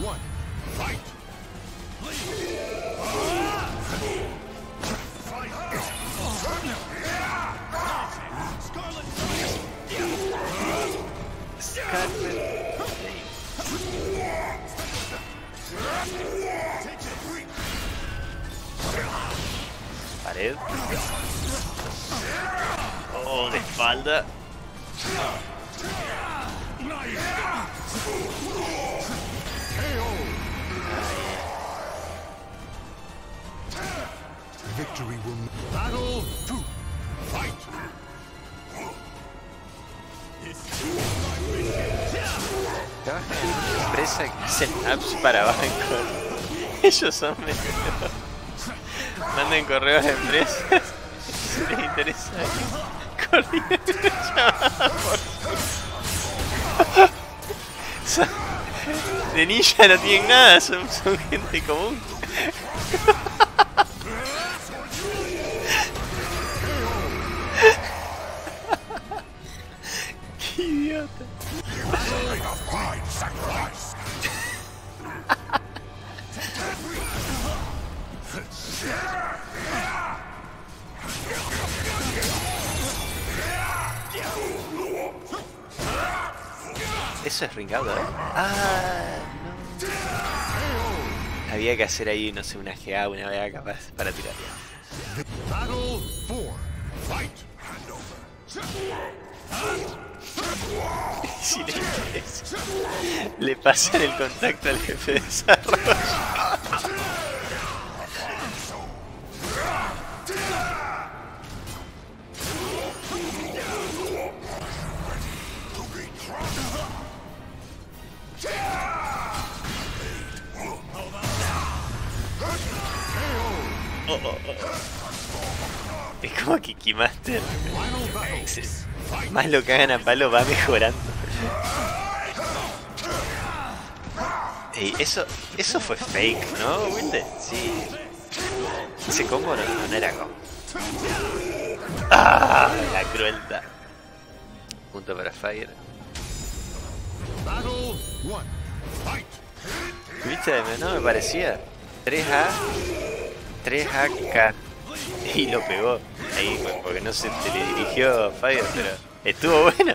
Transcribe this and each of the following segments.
one, fight! Pared. Oh, de espalda. Victory will... Battle two, fight! Empresa que apps para bancos. Ellos son medio... Manden correos a empresas. Si les interesa. Coordinen De ninja no tienen nada, son, son gente común. Idiota. Eso es ring out, ¿eh? Ah, no. Había que hacer ahí, no sé, una GA, una BA capaz para tirar. Battle four, fight! Si le pasan el contacto al jefe de desarrollo. Es como que se- más lo que hagan a palo va mejorando. Ey, eso, eso fue fake, ¿no, Wilde? Sí. Ese combo no, no era combo. ¡Ah! La crueldad. Punto para Fire. ¿Viste? No me parecía. 3A. 3AK. Y lo pegó. Ahí, porque no se te le dirigió a Fire, pero estuvo bueno.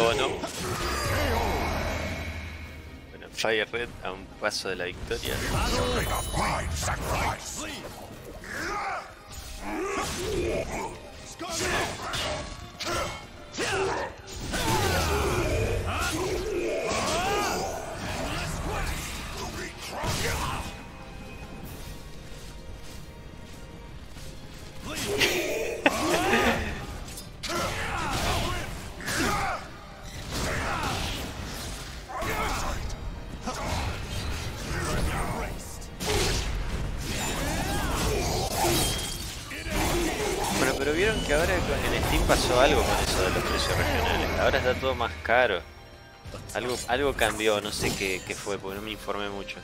Oh no. Bueno, Fire Red a un paso de la victoria. Pero vieron que ahora en Steam pasó algo con eso de los precios regionales. Ahora está todo más caro. Algo, algo cambió, no sé qué, qué fue, porque no me informé mucho.